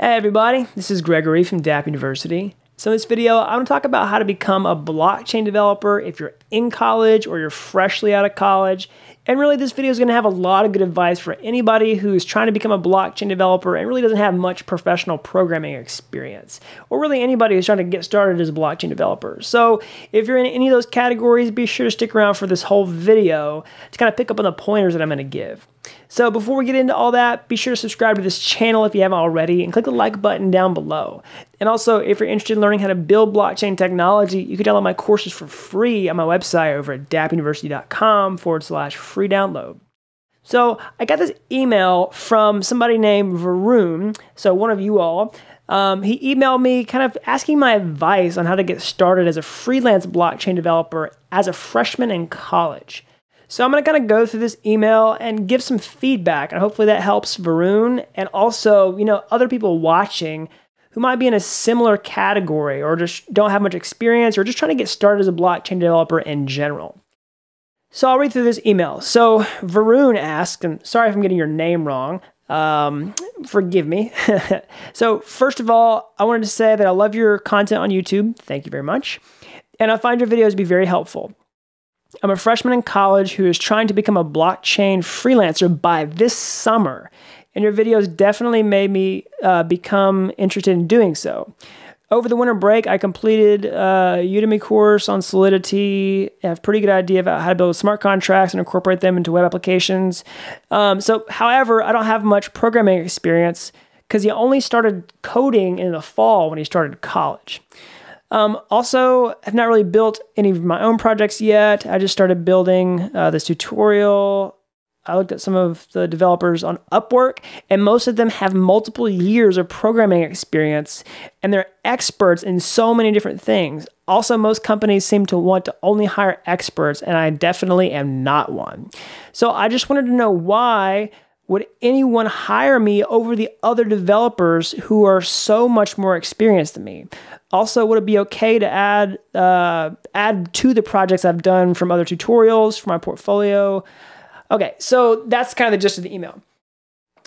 Hey everybody, this is Gregory from Dapp University. So in this video, I'm to talk about how to become a blockchain developer if you're in college or you're freshly out of college. And really this video is going to have a lot of good advice for anybody who's trying to become a blockchain developer and really doesn't have much professional programming experience. Or really anybody who's trying to get started as a blockchain developer. So if you're in any of those categories, be sure to stick around for this whole video to kind of pick up on the pointers that I'm going to give. So before we get into all that, be sure to subscribe to this channel if you haven't already and click the like button down below. And also, if you're interested in learning how to build blockchain technology, you can download my courses for free on my website over at dappuniversity.com forward slash free download. So I got this email from somebody named Varun, so one of you all. Um, he emailed me kind of asking my advice on how to get started as a freelance blockchain developer as a freshman in college. So I'm going to kind of go through this email and give some feedback, and hopefully that helps Varun and also, you know, other people watching who might be in a similar category or just don't have much experience or just trying to get started as a blockchain developer in general. So I'll read through this email. So Varun asked, and sorry if I'm getting your name wrong. Um, forgive me. so first of all, I wanted to say that I love your content on YouTube. Thank you very much. And I find your videos to be very helpful. I'm a freshman in college who is trying to become a blockchain freelancer by this summer, and your videos definitely made me uh, become interested in doing so. Over the winter break, I completed a Udemy course on Solidity. I have a pretty good idea about how to build smart contracts and incorporate them into web applications. Um, so, however, I don't have much programming experience because he only started coding in the fall when he started college. Um, also, I've not really built any of my own projects yet. I just started building uh, this tutorial. I looked at some of the developers on Upwork, and most of them have multiple years of programming experience, and they're experts in so many different things. Also, most companies seem to want to only hire experts, and I definitely am not one. So I just wanted to know why would anyone hire me over the other developers who are so much more experienced than me? Also, would it be okay to add uh, add to the projects I've done from other tutorials for my portfolio? Okay, so that's kind of the gist of the email.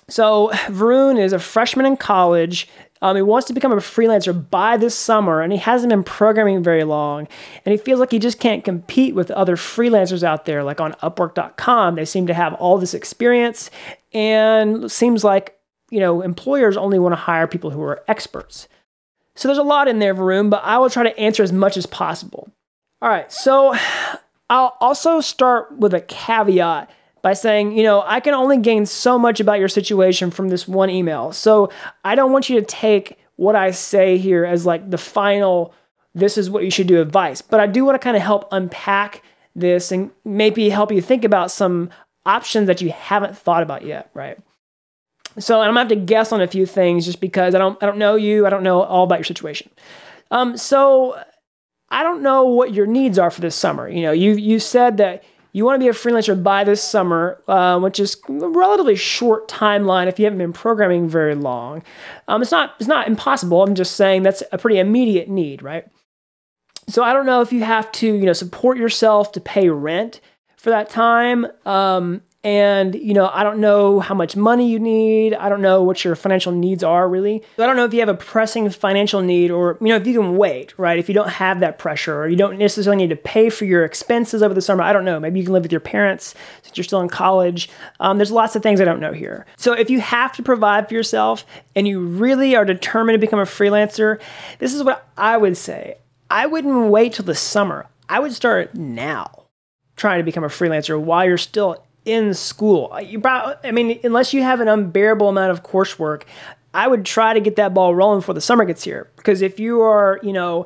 So Varun is a freshman in college. Um, he wants to become a freelancer by this summer, and he hasn't been programming very long. And he feels like he just can't compete with other freelancers out there, like on Upwork.com. They seem to have all this experience, and seems like you know employers only want to hire people who are experts. So there's a lot in there, Varun, but I will try to answer as much as possible. All right, so I'll also start with a caveat by saying, you know, I can only gain so much about your situation from this one email. So I don't want you to take what I say here as like the final, this is what you should do advice. But I do want to kind of help unpack this and maybe help you think about some options that you haven't thought about yet, right? So I'm gonna have to guess on a few things just because I don't I don't know you, I don't know all about your situation. Um, so I don't know what your needs are for this summer. You know, you you said that you want to be a freelancer by this summer, uh, which is a relatively short timeline if you haven't been programming very long. Um, it's not it's not impossible. I'm just saying that's a pretty immediate need, right? So I don't know if you have to you know support yourself to pay rent for that time. Um, and, you know, I don't know how much money you need. I don't know what your financial needs are really. I don't know if you have a pressing financial need or, you know, if you can wait, right? If you don't have that pressure or you don't necessarily need to pay for your expenses over the summer. I don't know. Maybe you can live with your parents since you're still in college. Um, there's lots of things I don't know here. So if you have to provide for yourself and you really are determined to become a freelancer, this is what I would say. I wouldn't wait till the summer. I would start now trying to become a freelancer while you're still in school. You probably, I mean, unless you have an unbearable amount of coursework, I would try to get that ball rolling before the summer gets here. Because if you are, you know,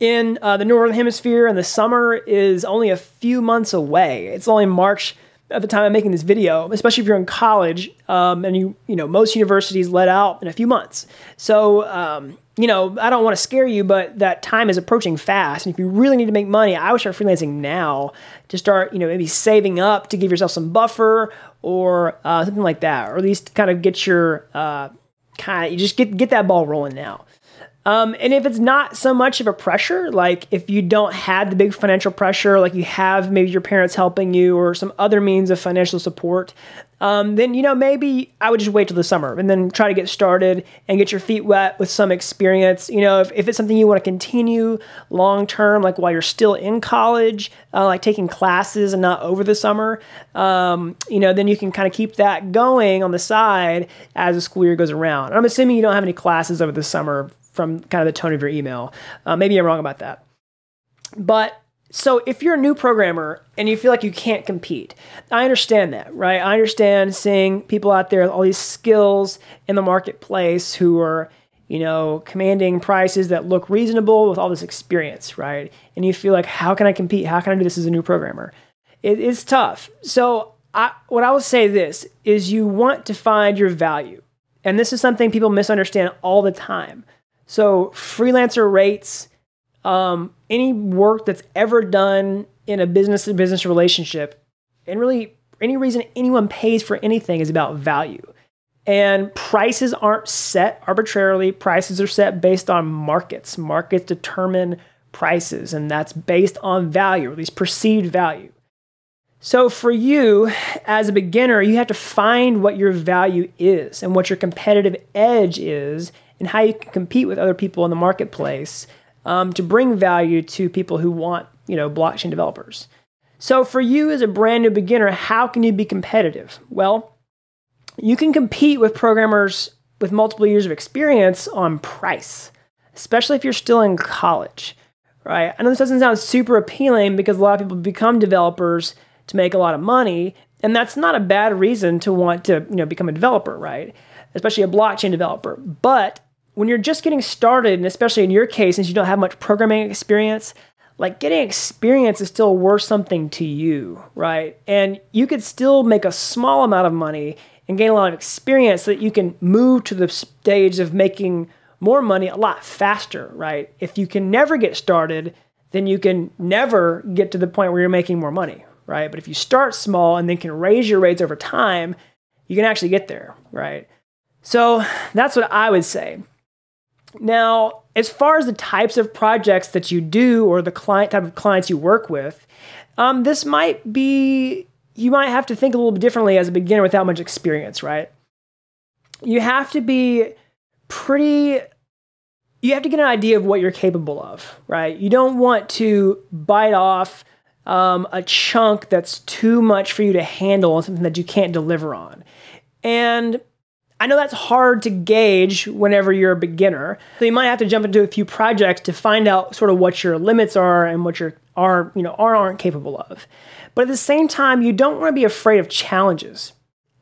in uh, the northern hemisphere and the summer is only a few months away, it's only March at the time I'm making this video, especially if you're in college um, and you, you know, most universities let out in a few months. So, um, you know, I don't want to scare you, but that time is approaching fast. And if you really need to make money, I would start freelancing now to start, you know, maybe saving up to give yourself some buffer or uh, something like that, or at least kind of get your uh, kind of you just get get that ball rolling now. Um, and if it's not so much of a pressure, like if you don't have the big financial pressure, like you have maybe your parents helping you or some other means of financial support, um, then you know maybe I would just wait till the summer and then try to get started and get your feet wet with some experience. You know, if, if it's something you want to continue long term, like while you're still in college, uh, like taking classes and not over the summer, um, you know, then you can kind of keep that going on the side as the school year goes around. And I'm assuming you don't have any classes over the summer from kind of the tone of your email. Uh, maybe I'm wrong about that. But so if you're a new programmer and you feel like you can't compete, I understand that, right? I understand seeing people out there with all these skills in the marketplace who are, you know, commanding prices that look reasonable with all this experience, right? And you feel like, how can I compete? How can I do this as a new programmer? It, it's tough. So I, what I will say this is you want to find your value. And this is something people misunderstand all the time. So freelancer rates, um, any work that's ever done in a business to business relationship, and really any reason anyone pays for anything is about value. And prices aren't set arbitrarily. Prices are set based on markets. Markets determine prices, and that's based on value, or at least perceived value. So, for you as a beginner, you have to find what your value is and what your competitive edge is and how you can compete with other people in the marketplace um, to bring value to people who want, you know, blockchain developers. So for you as a brand new beginner, how can you be competitive? Well, you can compete with programmers with multiple years of experience on price, especially if you're still in college, right? I know this doesn't sound super appealing because a lot of people become developers to make a lot of money, and that's not a bad reason to want to, you know, become a developer, right? Especially a blockchain developer. But when you're just getting started, and especially in your case, since you don't have much programming experience, like getting experience is still worth something to you, right? And you could still make a small amount of money and gain a lot of experience so that you can move to the stage of making more money a lot faster, right? If you can never get started, then you can never get to the point where you're making more money, right? But if you start small and then can raise your rates over time, you can actually get there, right? So that's what I would say. Now, as far as the types of projects that you do or the client type of clients you work with, um, this might be you might have to think a little bit differently as a beginner without much experience, right? You have to be pretty you have to get an idea of what you're capable of, right? You don't want to bite off um, a chunk that's too much for you to handle and something that you can't deliver on. And I know that's hard to gauge whenever you're a beginner. So you might have to jump into a few projects to find out sort of what your limits are and what you are, you know, are aren't capable of. But at the same time, you don't want to be afraid of challenges.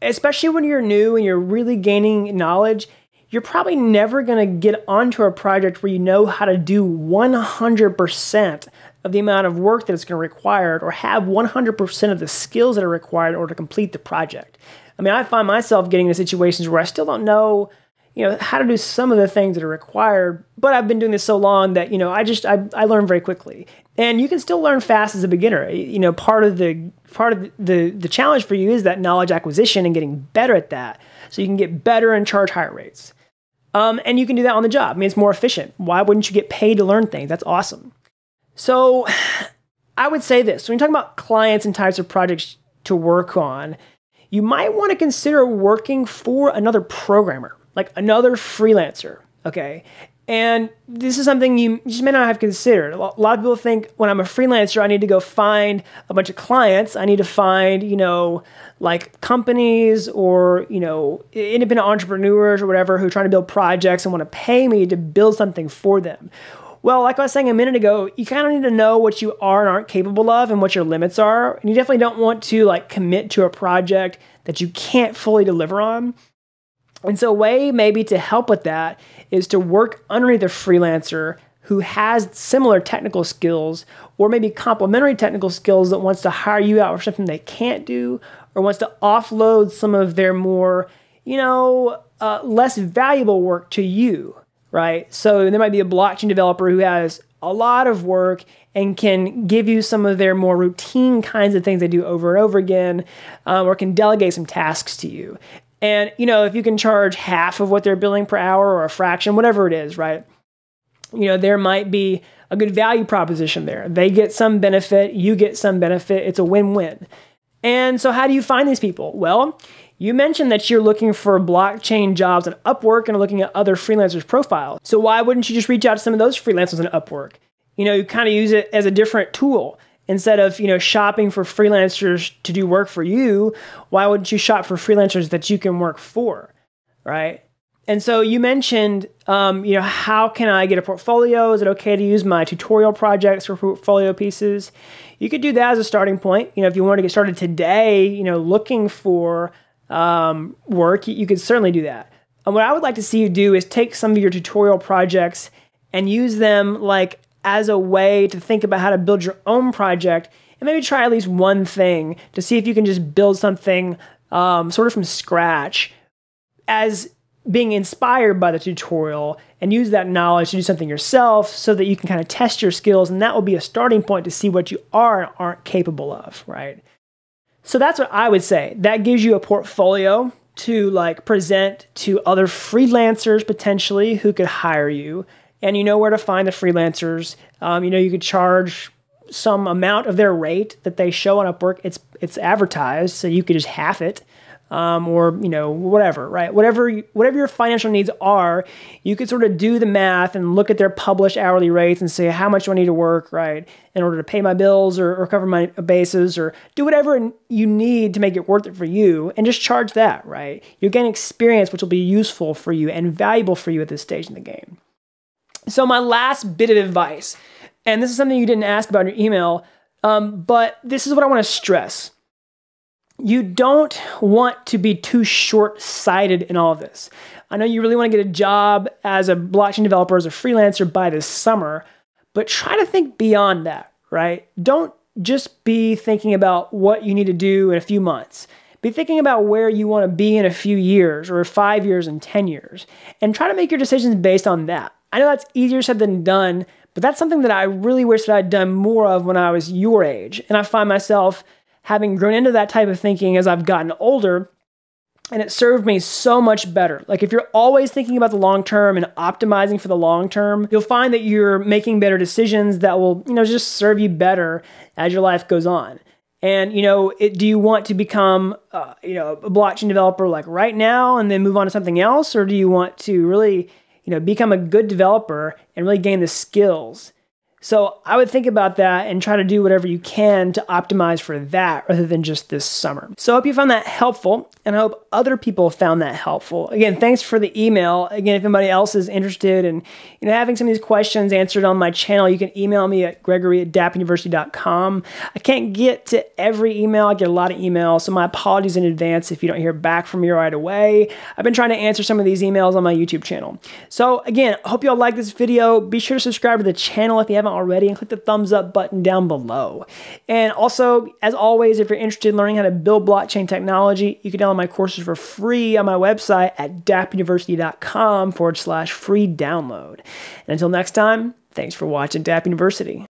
Especially when you're new and you're really gaining knowledge, you're probably never going to get onto a project where you know how to do 100% of the amount of work that it's going to require or have 100% of the skills that are required in order to complete the project. I mean, I find myself getting into situations where I still don't know, you know, how to do some of the things that are required, but I've been doing this so long that, you know, I just I, I learn very quickly. And you can still learn fast as a beginner. You know, part of the part of the the challenge for you is that knowledge acquisition and getting better at that. So you can get better and charge higher rates. Um, and you can do that on the job. I mean, it's more efficient. Why wouldn't you get paid to learn things? That's awesome. So I would say this when you talk about clients and types of projects to work on, you might want to consider working for another programmer, like another freelancer, okay? And this is something you just may not have considered. A lot of people think when I'm a freelancer, I need to go find a bunch of clients. I need to find, you know, like companies or, you know, independent entrepreneurs or whatever who are trying to build projects and want to pay me to build something for them. Well, like I was saying a minute ago, you kind of need to know what you are and aren't capable of and what your limits are. And you definitely don't want to like commit to a project that you can't fully deliver on. And so, a way maybe to help with that is to work underneath a freelancer who has similar technical skills or maybe complementary technical skills that wants to hire you out for something they can't do or wants to offload some of their more, you know, uh, less valuable work to you right? So there might be a blockchain developer who has a lot of work and can give you some of their more routine kinds of things they do over and over again, um, or can delegate some tasks to you. And you know, if you can charge half of what they're billing per hour or a fraction, whatever it is, right? you know, there might be a good value proposition there. They get some benefit, you get some benefit. It's a win win. And so, how do you find these people? Well, you mentioned that you're looking for blockchain jobs on Upwork and looking at other freelancers' profiles. So, why wouldn't you just reach out to some of those freelancers on Upwork? You know, you kind of use it as a different tool. Instead of, you know, shopping for freelancers to do work for you, why wouldn't you shop for freelancers that you can work for? Right? And so you mentioned, um, you know, how can I get a portfolio? Is it okay to use my tutorial projects for portfolio pieces? You could do that as a starting point. You know, if you want to get started today, you know, looking for um, work, you, you could certainly do that. And what I would like to see you do is take some of your tutorial projects and use them like as a way to think about how to build your own project and maybe try at least one thing to see if you can just build something um, sort of from scratch as being inspired by the tutorial and use that knowledge to do something yourself so that you can kind of test your skills and that will be a starting point to see what you are and aren't capable of, right? So that's what I would say. That gives you a portfolio to like present to other freelancers potentially who could hire you and you know where to find the freelancers. Um, you know you could charge some amount of their rate that they show on Upwork. It's it's advertised, so you could just half it um, or you know whatever, right? Whatever whatever your financial needs are, you could sort of do the math and look at their published hourly rates and say how much do I need to work, right, in order to pay my bills or, or cover my bases or do whatever you need to make it worth it for you, and just charge that, right? You'll gain experience which will be useful for you and valuable for you at this stage in the game. So my last bit of advice, and this is something you didn't ask about in your email, um, but this is what I want to stress you don't want to be too short sighted in all of this. I know you really want to get a job as a blockchain developer, as a freelancer by this summer, but try to think beyond that, right? Don't just be thinking about what you need to do in a few months. Be thinking about where you want to be in a few years or five years and 10 years, and try to make your decisions based on that. I know that's easier said than done, but that's something that I really wish that I'd done more of when I was your age. And I find myself having grown into that type of thinking as I've gotten older. And it served me so much better. Like, if you're always thinking about the long term and optimizing for the long term, you'll find that you're making better decisions that will, you know, just serve you better as your life goes on. And, you know, it, do you want to become, uh, you know, a blockchain developer like right now and then move on to something else? Or do you want to really, you know, become a good developer and really gain the skills so I would think about that and try to do whatever you can to optimize for that rather than just this summer. So I hope you found that helpful and I hope other people found that helpful. Again, thanks for the email. Again, if anybody else is interested in you know having some of these questions answered on my channel, you can email me at gregory at dappuniversity.com. I can't get to every email. I get a lot of emails, so my apologies in advance if you don't hear back from me right away. I've been trying to answer some of these emails on my YouTube channel. So again, hope you all like this video. Be sure to subscribe to the channel if you haven't already and click the thumbs up button down below. And also, as always, if you're interested in learning how to build blockchain technology, you can download my courses for free on my website at dappuniversity.com forward slash free download. And until next time, thanks for watching Dapp University.